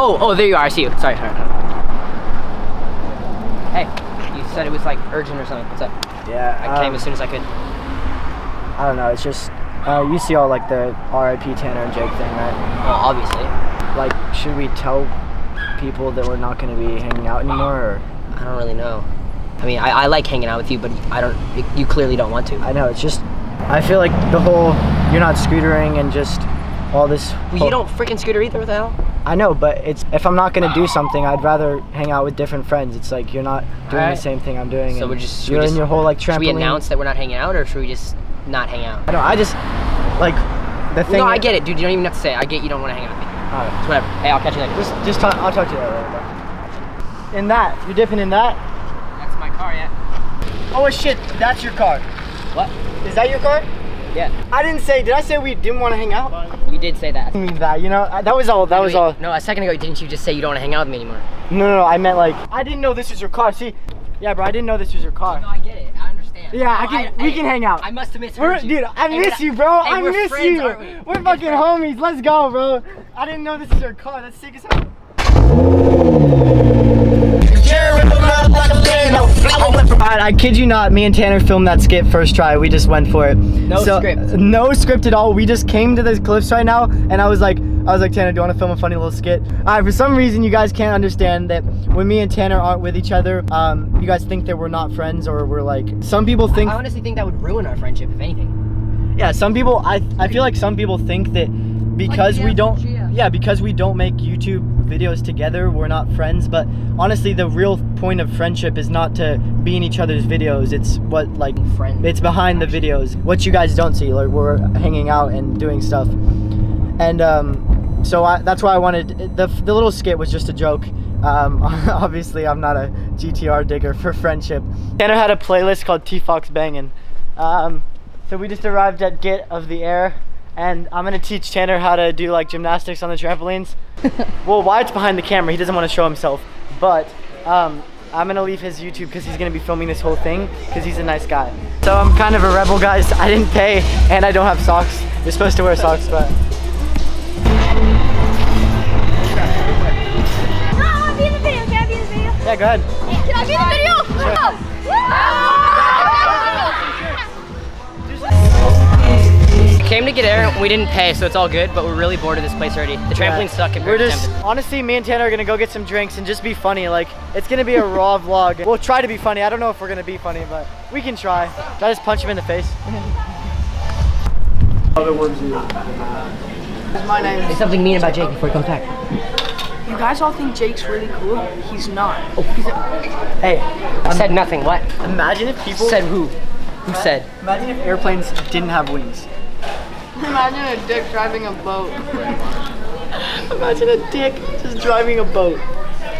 Oh, oh, there you are. I see you. Sorry, sorry. Hey, you said it was like urgent or something. What's up? Yeah. I came um, as soon as I could. I don't know. It's just uh, you see all like the R.I.P. Tanner and Jake thing, right? Well, obviously. Like, should we tell people that we're not going to be hanging out anymore? Or? I don't really know. I mean, I, I like hanging out with you, but I don't. You clearly don't want to. I know. It's just I feel like the whole you're not scootering and just all this. Well, you don't freaking scooter either. What the hell? I know, but it's if I'm not gonna do something, I'd rather hang out with different friends. It's like you're not doing Alright. the same thing I'm doing. So and we're just. you're we in just, your whole like trampoline. Should we announce that we're not hanging out, or should we just not hang out? I don't know. I just like the thing. no, I get it, dude. You don't even have to say. it. I get you don't want to hang out with me. Alright. It's whatever. Hey, I'll catch you later. Just, just talk. I'll talk to you later. In that, you're dipping in that. That's my car, yeah. Oh shit, that's your car. What? Is that your car? Yeah. I didn't say. Did I say we didn't want to hang out? You did say that. I mean that. You know, that was all. That was all. No, a second ago, didn't you just say you don't want to hang out with me anymore? No, no, no. I meant like I didn't know this was your car. See, yeah, bro. I didn't know this was your car. No, I get it. I understand. Yeah, I No, can- we hey, can hang out. I must have We're, you. dude, I Hey, miss you, bro. hey, I miss friends, you. aren't we? We're We're fucking friends. homies. Let's go, bro. I didn't know this is your car. That's sick as hell. Alright, I kid you not, me and Tanner filmed that skit first try. We just went for it. No script. No script at all. We just came to the cliffs right now, and I was like, I was like, Tanner, do you want to film a funny little skit? Alright, for some reason, you guys can't understand that when me and Tanner aren't with each other, um, you guys think that we're not friends or we're like. Some people think I honestly think that would ruin our friendship, if anything. yeah, some people I I feel like some people think that because we don't GF. yeah, because we don't make YouTube videos together, we're not friends, but honestly the real point of friendship is not to be in each other's videos. It's what like it's behind the videos. What you guys don't see, like we're hanging out and doing stuff. And um so I, that's why I wanted the the little skit was just a joke. Um, obviously, I'm not a GTR digger for friendship. Tanner had a playlist called T Fox Bangin'. Um, so we just arrived at Git of the Air, and I'm gonna teach Tanner how to do like gymnastics on the trampolines. well, Wyatt's behind the camera, he doesn't want to show himself, but um, I'm gonna leave his YouTube because he's gonna be filming this whole thing because he's a nice guy. So I'm kind of a rebel, guys. I didn't pay, and I don't have socks. You're supposed to wear socks, but. Ah, be in the video. Can I be in the video? Yeah, go ahead. Can I be the video? Came to get air, we didn't pay, so it's all good, but we're really bored of this place already. The trampolines suck We're compared to just Tempted. honestly, me and Tanner are gonna go get some drinks and just be funny. Like it's gonna be a raw vlog. We'll try to be funny. I don't know if we're gonna be funny, but we can try. Should I just punch him in the face? My name Say something mean about Jake before he comes back. You guys all think Jake's really cool. He's not. Oh. Hey, I said nothing. What? imagine if people Said who? Who said? Imagine if airplanes didn't have wings. Imagine a dick driving a boat. Imagine a dick just driving a boat.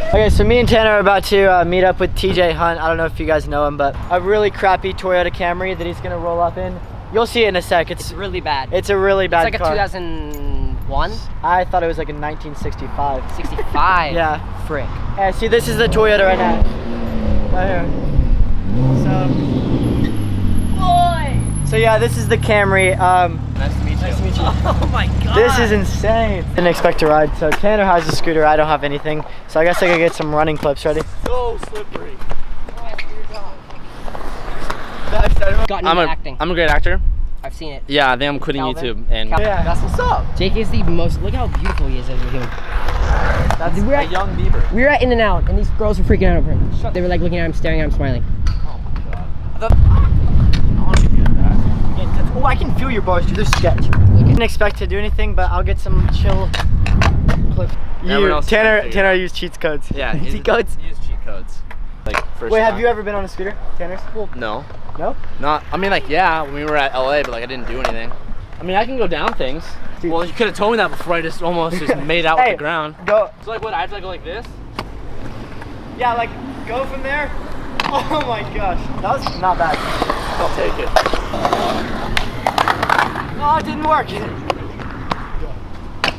Okay, so me and Tanner are about to uh, meet up with TJ Hunt. I don't know if you guys know him, but a really crappy Toyota Camry that he's gonna roll up in. You'll see it in a sec. It's It's really bad. it's a really It's bad like a car. 2001? I thought it was like a 1965. 65. Yeah. Frick. Yeah, see, this is the Toyota right now. Right here. So, so yeah, this is the Camry. Um, Nice to meet you. nice to meet you. Oh my god. This is insane. Didn't expect to ride. So Tanner has a scooter. I don't have anything. So I guess I could get some running clips ready. So slippery. gotten I'm into a acting. am a great actor. I've seen it. Yeah, I think I'm quitting Calvin? YouTube and Cal- Yeah. that's what's up. Jake is the most. Look how beautiful he is as a human. That's We're A at, young Bieber. we were at In and Out, and these girls were freaking out over him. They were like looking at him, staring at him, smiling. Oh, Oh, I can feel your bars, dude. They're sketch. Didn't expect to do anything, but I'll get some chill clips. You, else is trying to Tanner, Tanner it out. used cheats codes. Yeah, Easy use- codes. Use cheat codes. Like first. Wait, have you ever been on a scooter, Tanner? Well, no. No. Not. I mean, like, yeah, when we were at LA, but like, I didn't do anything. I mean, I can go down things. Dude. Well, you could have told me that before I just almost just made out Hey. with the ground. Go. So like, what? I have to like, go like this? Yeah, like go from there. Oh my gosh, that was not bad. I'll take it. Oh, it didn't work.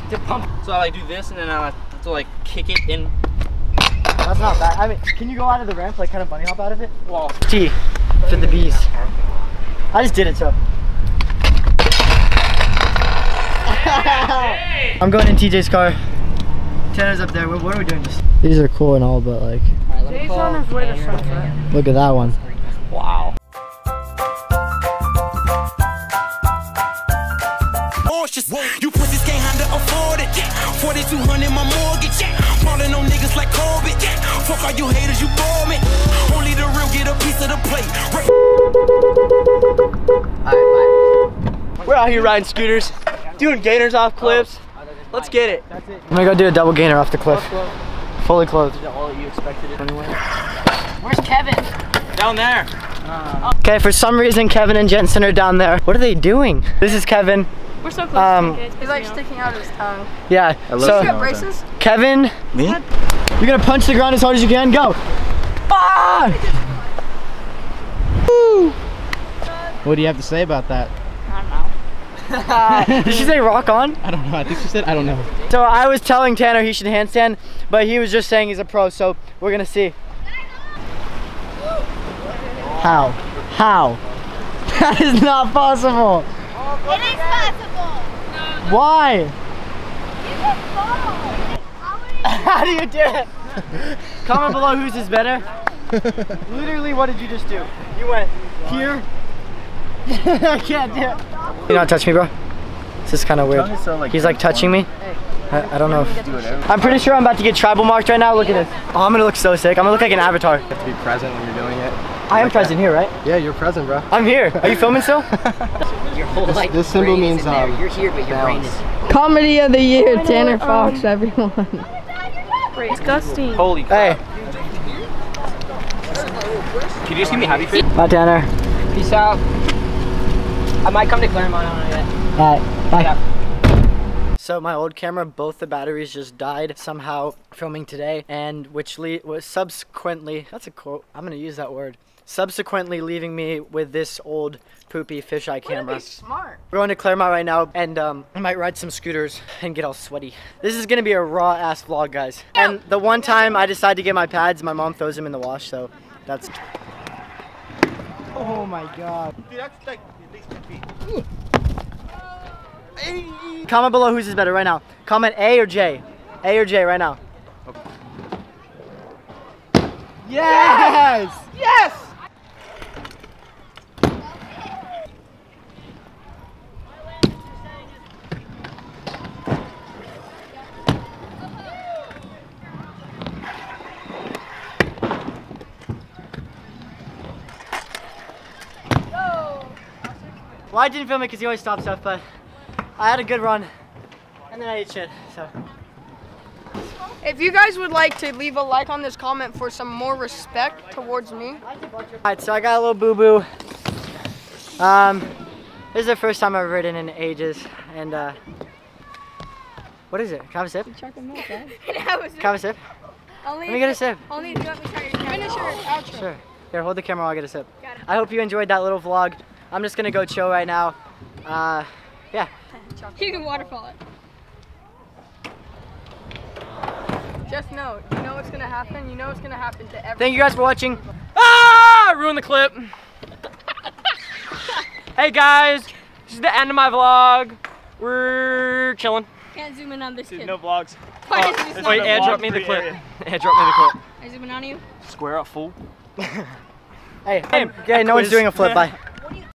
To pump. So I like do this, and then I have to like kick it in. That's not bad. I mean, can you go out of the ramp, like kind of bunny hop out of it? Well, T for the bees. I just did it, so. I'm going in TJ's car. Tanner's up there. What, what are we doing? These are cool and all, but like, Jay's on his way to look at that one. 4200 my mortgage. Falling on niggas like Kobe. Fuck all you haters, you bore me. Only the real get a piece of the plate. We're out here riding scooters, doing gainers off cliffs. Let's get it. I'm gonna go do a double gainer off the cliff. Fully clothed. all you expected it anyway. Where's Kevin? Down there. Okay, for some reason Kevin and Jensen are down there. What are they doing? This is Kevin. We're so close. Um, He's like sticking out his tongue. Yeah. You So got braces? Kevin, Me? you're gonna punch the ground as hard as you can. Go. Ah! Woo! What do you have to say about that? I don't know. Did she say rock on? I don't know. I think she said I don't know. So I was telling Tanner he should handstand, but he was just saying he's a pro, so we're gonna see. How? How? That is not possible. It is possible. Why? You can fall. How would you- How do you do it? Comment below whose is better. Literally, what did you just do? You went here. I can't do it. You not touch me, bro. This is kind of weird. He's like touching me. I, I don't know. I'm pretty sure I'm about to get tribal marked right now. Look at this. Oh, I'm gonna look so sick. I'm gonna look like an avatar. You have to be present when you're doing it. I am present here, right? Yeah, you're present, bro. I'm here. Are you filming still? Your whole like this symbol means, um, You're here, but your brain is. Comedy of the year, Tanner Fox, everyone. Disgusting. Holy Hey, Can you just give me happy feet? bye, Tanner. Peace out. I might come to Claremont. I don't know yet. All right, bye. Yeah. So my old camera, both the batteries just died somehow filming today, and which le- was subsequently that's a quote. I'm gonna use that word. Subsequently, leaving me with this old poopy fisheye camera. Smart. We're going to Claremont right now, and um, I might ride some scooters and get all sweaty. This is gonna be a raw ass vlog, guys. And the one time I decide to get my pads, my mom throws them in the wash, so that's. Oh my god. Dude, that's like. at least my feet. Comment below whose is better right now. Comment A or J. A or J right now. Yes! Yes! Well, I didn't film it because he always stops stuff, but I had a good run. And then I ate shit, so. If you guys would like to leave a like on this comment for some more respect towards me, Alright, so I got a little boo-boo. Um, this is the first time I've ridden in ages, and uh, what is it? Can I have a sip? Can I have a sip? only Let me get a sip. Only if you want me to try your finish your outro. Sure. Here, hold the camera while I get a sip. Got it. I hope you enjoyed that little vlog. I'm just gonna go chill right now. Uh, yeah. You can waterfall it. Just know, you know what's gonna happen. You know what's gonna happen to everyone. Thank you guys for watching. Ah! Ruin the clip. hey guys, this is the end of my vlog. We're chilling. Can't zoom in on this kid. No vlogs. Why is this Wait, not- airdrop me the clip. Airdrop me the clip. I zoom in on you? Square up, fool. Hey, hey, no one's doing a flip. Bye.